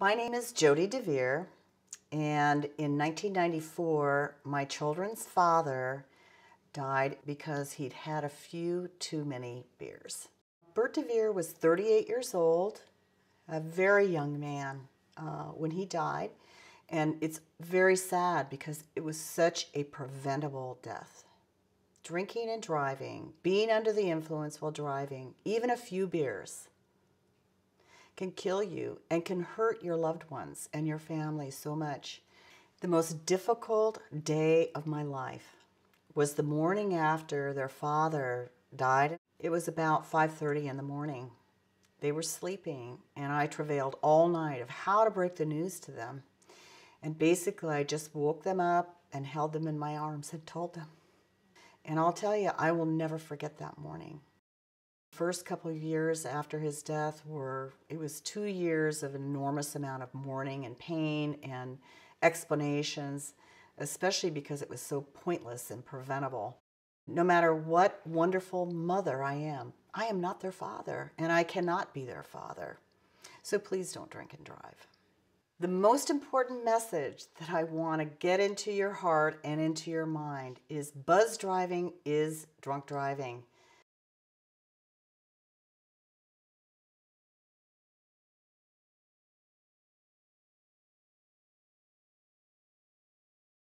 My name is Jody DeVere, and in 1994, my children's father died because he'd had a few too many beers. Bert DeVere was 38 years old, a very young man uh, when he died, and it's very sad because it was such a preventable death. Drinking and driving, being under the influence while driving, even a few beers can kill you and can hurt your loved ones and your family so much. The most difficult day of my life was the morning after their father died. It was about 5:30 in the morning. They were sleeping and I travailed all night of how to break the news to them. And basically I just woke them up and held them in my arms and told them. And I'll tell you, I will never forget that morning first couple of years after his death were it was two years of enormous amount of mourning and pain and explanations especially because it was so pointless and preventable. No matter what wonderful mother i am i am not their father and i cannot be their father. So please don't drink and drive. The most important message that I want to get into your heart and into your mind is buzz driving is drunk driving.